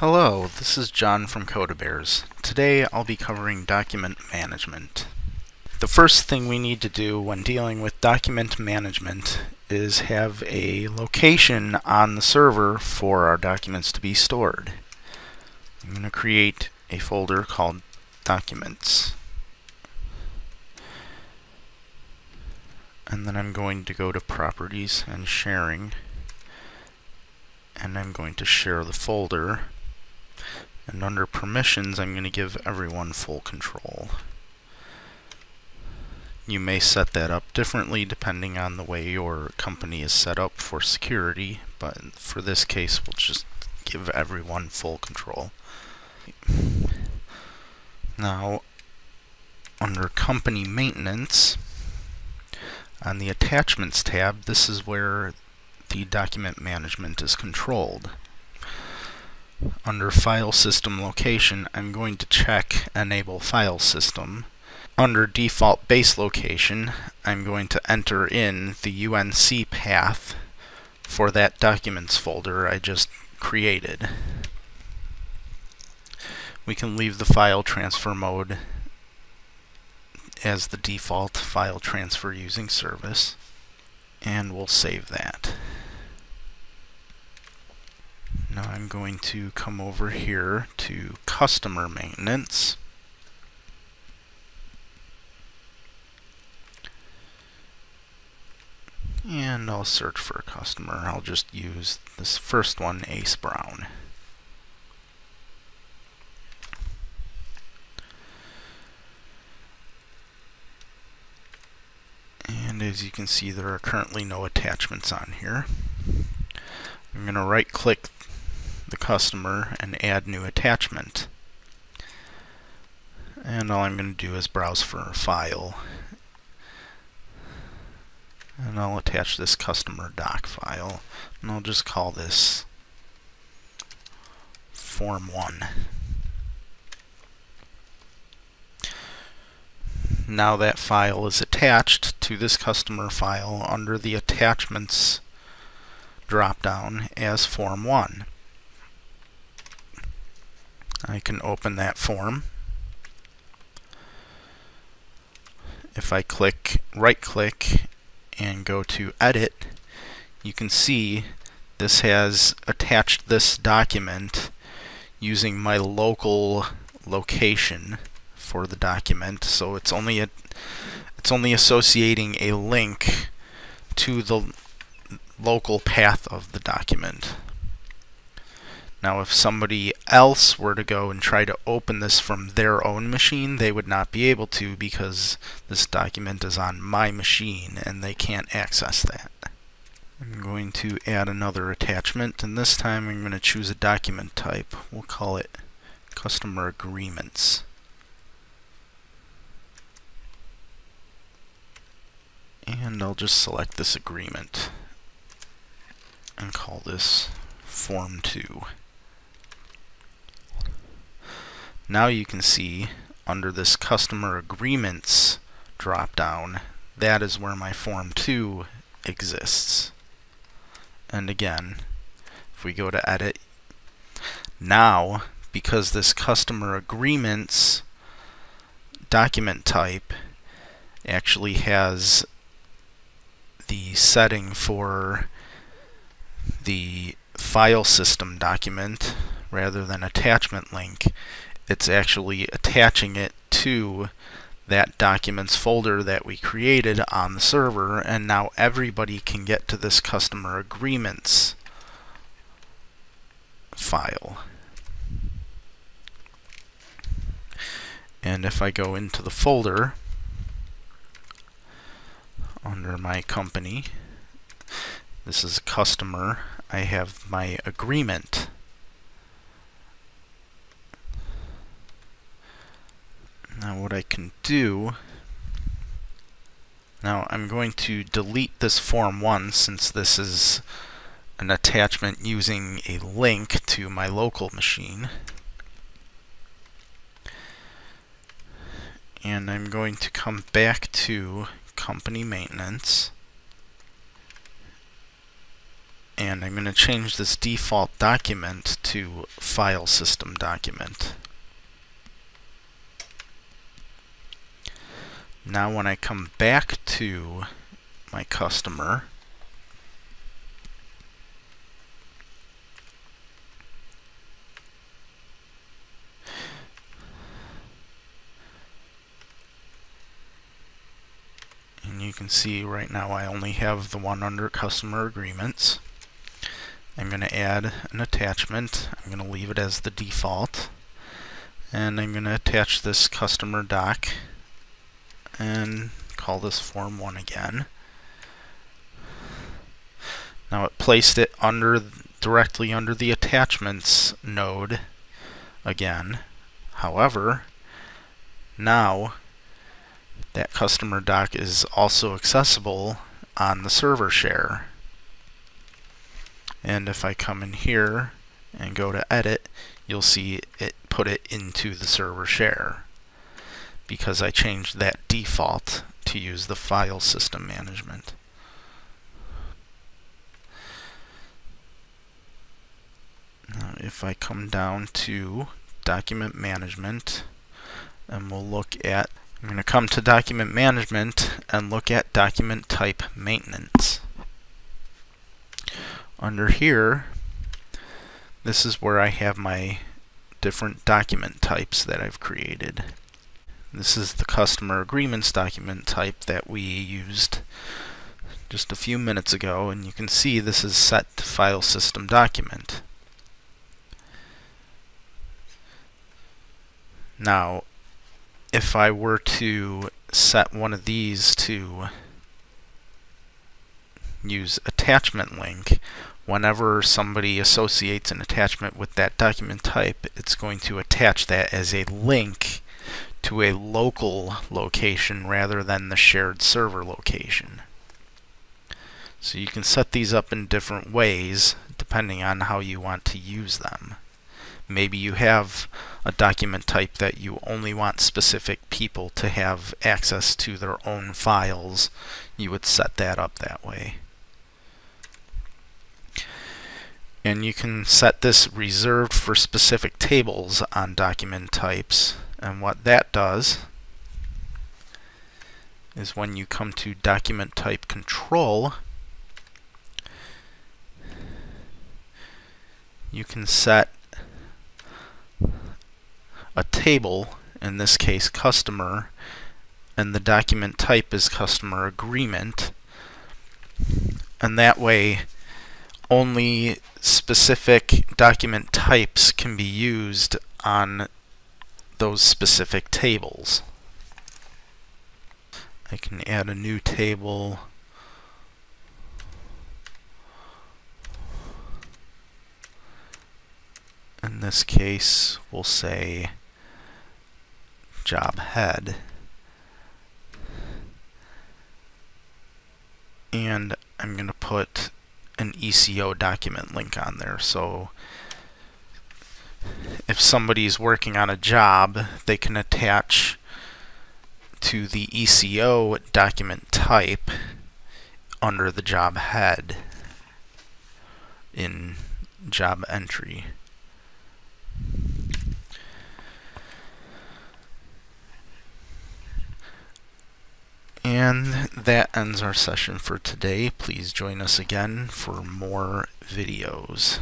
Hello, this is John from Codabears. Today I'll be covering document management. The first thing we need to do when dealing with document management is have a location on the server for our documents to be stored. I'm going to create a folder called Documents. And then I'm going to go to Properties and Sharing. And I'm going to share the folder. And under Permissions, I'm going to give everyone full control. You may set that up differently depending on the way your company is set up for security, but for this case we'll just give everyone full control. Now, under Company Maintenance, on the Attachments tab, this is where the document management is controlled. Under File System Location, I'm going to check Enable File System under default base location, I'm going to enter in the UNC path for that documents folder I just created. We can leave the file transfer mode as the default file transfer using service and we'll save that. Now I'm going to come over here to customer maintenance and I'll search for a customer. I'll just use this first one, Ace Brown. And as you can see, there are currently no attachments on here. I'm going to right click the customer and add new attachment. And all I'm going to do is browse for a file. And I'll attach this customer doc file. And I'll just call this form 1 now that file is attached to this customer file under the attachments drop down as form 1 I can open that form if I click right click and go to edit, you can see this has attached this document using my local location for the document. So it's only a, it's only associating a link to the local path of the document. Now if somebody else were to go and try to open this from their own machine, they would not be able to because this document is on my machine and they can't access that. I'm going to add another attachment and this time I'm going to choose a document type. We'll call it Customer Agreements. And I'll just select this agreement and call this Form 2. Now you can see under this customer agreements drop down, that is where my form 2 exists. And again, if we go to edit, now because this customer agreements document type actually has the setting for the file system document rather than attachment link it's actually attaching it to that documents folder that we created on the server and now everybody can get to this customer agreements file. And if I go into the folder under my company, this is a customer, I have my agreement Now what I can do, now I'm going to delete this form 1 since this is an attachment using a link to my local machine. And I'm going to come back to company maintenance and I'm going to change this default document to file system document. Now when I come back to my customer, and you can see right now I only have the one under customer agreements. I'm going to add an attachment. I'm going to leave it as the default. And I'm going to attach this customer doc and call this form 1 again. Now it placed it under directly under the attachments node again. However, now that customer doc is also accessible on the server share. And if I come in here and go to edit, you'll see it put it into the server share because I changed that default to use the file system management. Now if I come down to document management and we'll look at I'm going to come to document management and look at document type maintenance under here, this is where I have my different document types that I've created. This is the customer agreements document type that we used just a few minutes ago and you can see this is set to file system document. Now if I were to set one of these to use attachment link, whenever somebody associates an attachment with that document type, it's going to attach that as a link to a local location rather than the shared server location. So you can set these up in different ways depending on how you want to use them. Maybe you have a document type that you only want specific people to have access to their own files. You would set that up that way. and you can set this reserved for specific tables on document types and what that does is when you come to document type control you can set a table in this case customer and the document type is customer agreement. And that way only specific document types can be used on those specific tables. I can add a new table in this case we'll say job head and I'm going to put an ECO document link on there. So if somebody's working on a job, they can attach to the ECO document type under the job head in job entry. And that ends our session for today. Please join us again for more videos.